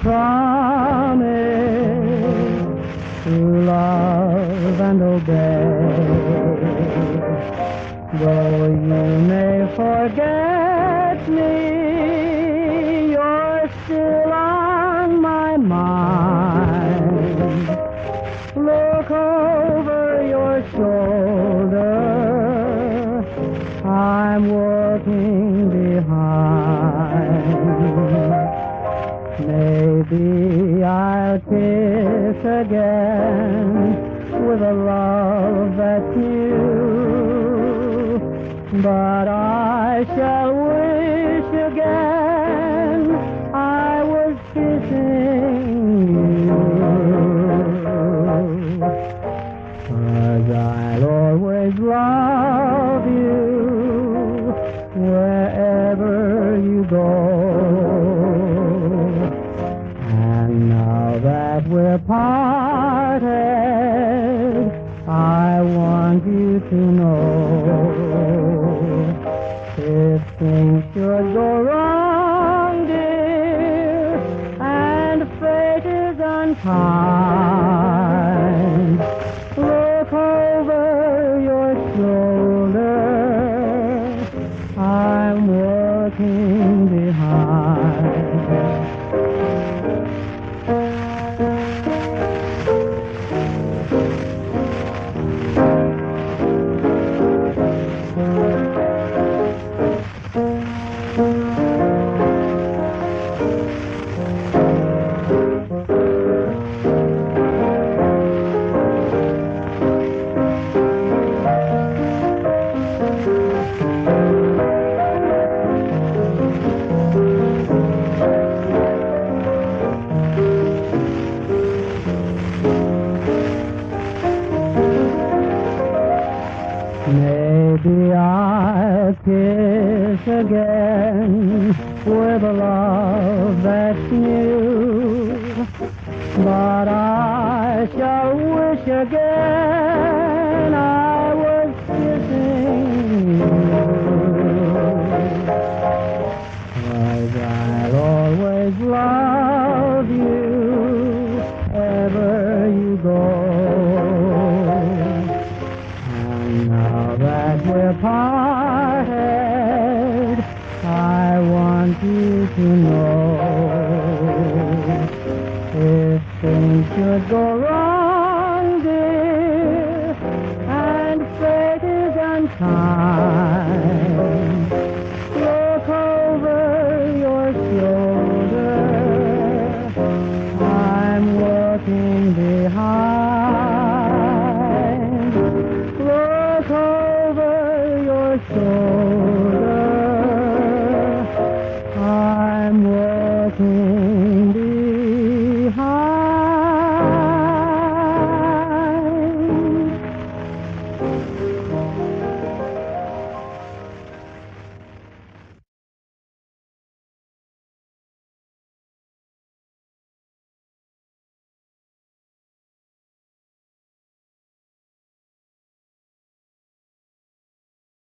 promise, love and obey. Though you may forget me, you're still on my mind. Look over your shoulder, I'm working. Maybe I'll kiss again with a love that's new. But I shall we're parted, I want you to know if things should go wrong, dear, and fate is unkind, Maybe I'll kiss again with a love that's new. But I shall wish again I was kissing you. Cause I'll always love you ever you go. And now that we're parted, want you to know if things should go wrong, dear, and fate is unkind,